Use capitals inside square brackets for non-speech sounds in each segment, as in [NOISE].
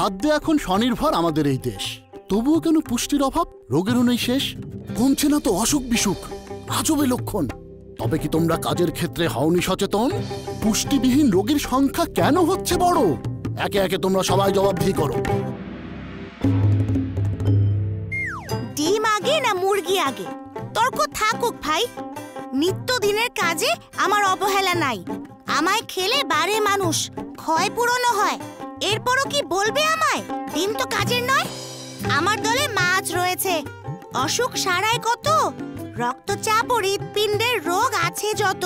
খাদ্যে এখন স্বনির্ভর আমাদের এই দেশ। তবুও কেন পুষ্টির অভাব? রোগেরও নেই শেষ। কমছে না তো অসুখ বিসুখ। আজবে লক্ষণ। তবে কি তোমরা কাজের ক্ষেত্রে হওনি সচেতন? পুষ্টিবিহীন রোগীর সংখ্যা কেন হচ্ছে বড়? একে একে তোমরা সবাই জবাবদিহি করো। ডিম আগে না মুরগি আগে? তর্ক থাকুক ভাই। নিত্যদিনের কাজে আমার অবহেলা নাই। আমায় খেলে বারে মানুষ। ক্ষয় পূরণও হয়। এরপরও কি বলবে আমায়? ডিম তো কাজের নয়। আমার দলে মাছ রয়েছে। অসুখ সারায় কত? রক্তচাপ ও হৃৎপিণ্ডের রোগ আছে যত।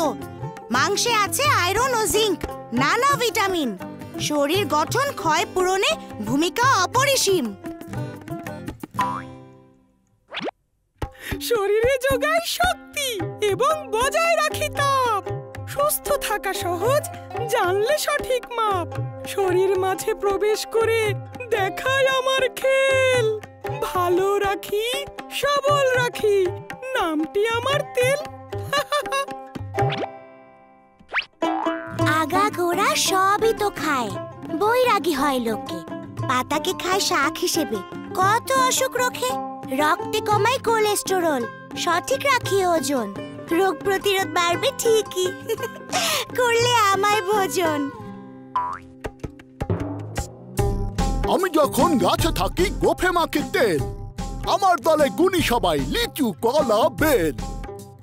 মাংসে আছে আয়রন ও জিঙ্ক, নানা ভিটামিন। শরীর গঠন ক্ষয় পূরণে ভূমিকা অপরিসীম। শরীরে যোগায় শক্তি এবং বজায় রাখি তাপ। সুস্থ থাকা সহজ, জানলে সঠিক মাপ। শরীর মাঝে প্রবেশ করে দেখায় আমার খেল। ভালো রাখি, সবল রাখি, নামটি আমার তেল। আগা গোড়া সবই তো খায়, বৈরাগী হয় লোকে। পাতাকে খায় শাক হিসেবে, কত অসুখ রোখে। রক্তে কমায় কোলেস্টেরল সঠিক রাখি ওজন। রোগ প্রতিরোধ বাড়বে ঠিকই, [LAUGHS] করলে আমায় ভোজন। আমি যখন গাছে থাকি গোফে মাকে তেল, আমার দলে গুণী সবাই লিচু, কলা, বেল।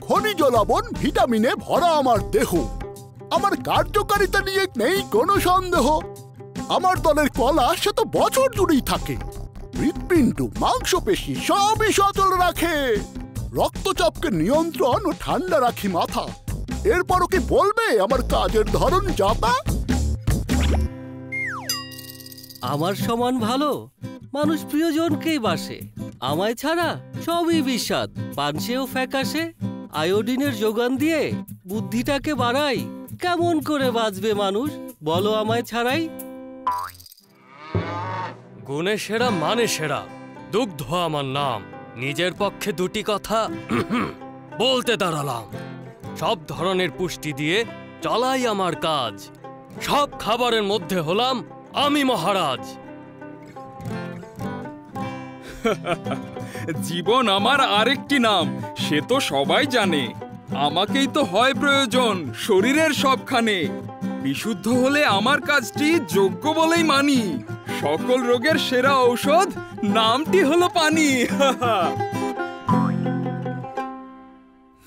খনিজ লবণ, ভিটামিনে ভরা আমার দেহ। আমার কার্যকারিতা নিয়ে নেই কোনো সন্দেহ। আমার দলের কলা, সে তো বছর জুড়েই থাকে। হৃৎপিণ্ড, মাংসপেশি সবই সচল রাখে। রক্তচাপকে নিয়ন্ত্রণ ও ঠান্ডা রাখি মাথা। এরপরও কি বলবে আমার কাজের ধরন যাতা আমার সমান ভালো। মানুষ প্রিয়জনকেই বাসে। আমায় ছাড়া সবই বিস্বাদ। পানসেও ফ্যাকাশে। আয়োডিনের যোগান দিয়ে বুদ্ধিটাকে বাড়াই। কেমন করে বাঁচবে মানুষ? বলো আমায় ছাড়াই। গুণে সেরা মানে সেরা। দুগ্ধ আমার নাম। নিজের পক্ষে দুটি কথা [CLEARS THROAT] বলতে দাঁড়ালাম। সব ধরনের পুষ্টি দিয়ে চলাই আমার কাজ। সব খাবারের মধ্যে হলাম আমি মহারাজ। [LAUGHS] জীবন আমার আরেকটি নাম সে তো সবাই জানে। আমাকেই তো হয় প্রয়োজন শরীরের সবখানে। বিশুদ্ধ হলে আমার কাজটি যোগ্য বলেই মানি। সকল রোগের সেরা ঔষধ নামটি হলো পানি। [LAUGHS]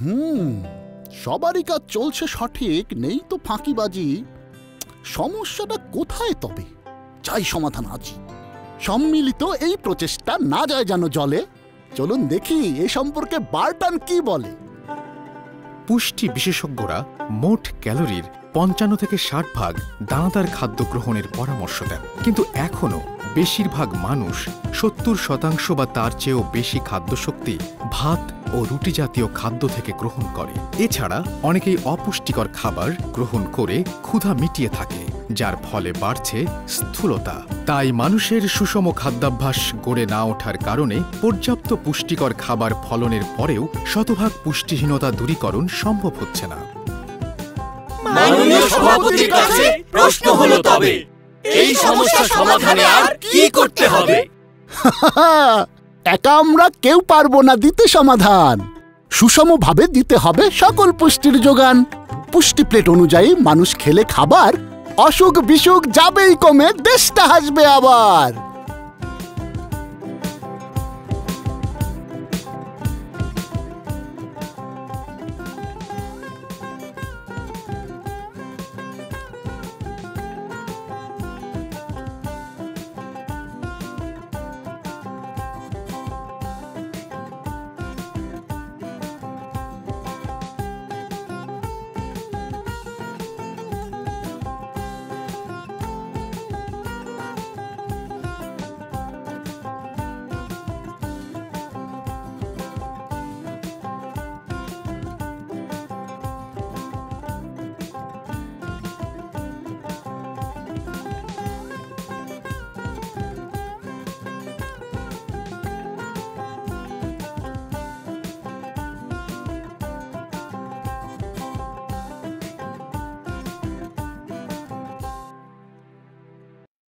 হুম সবারই কাজ চলছে সঠিক নেই তো ফাঁকিবাজি। সমস্যাটা কোথায় তবে? চাই সমাধান আছি সম্মিলিত এই প্রচেষ্টা না যায় যেন জলে। চলুন দেখি এ সম্পর্কে বার্টান কি বলে। পুষ্টি বিশেষজ্ঞরা মোট ক্যালোরির পঞ্চান্ন থেকে ষাট ভাগ দানাদার খাদ্য গ্রহণের পরামর্শ দেন। কিন্তু এখনও বেশিরভাগ মানুষ সত্তর শতাংশ বা তার চেয়েও বেশি খাদ্যশক্তি ভাত ও রুটি জাতীয় খাদ্য থেকে গ্রহণ করে। এছাড়া অনেকেই অপুষ্টিকর খাবার গ্রহণ করে ক্ষুধা মিটিয়ে থাকে, যার ফলে বাড়ছে স্থূলতা। তাই মানুষের সুষম খাদ্যাভ্যাস গড়ে না ওঠার কারণে পর্যাপ্ত পুষ্টিকর খাবার ফলনের পরেও শতভাগ পুষ্টিহীনতা দূরীকরণ সম্ভব হচ্ছে না। প্রশ্ন হলো তবে এই সমস্যা সমাধানে আর কি করতে হবে? একা আমরা কেউ পারব না দিতে সমাধান। সুষমভাবে দিতে হবে সকল পুষ্টির যোগান। পুষ্টি প্লেট অনুযায়ী মানুষ খেলে খাবার অসুখ বিসুখ যাবেই কমে দেশটা হাসবে আবার।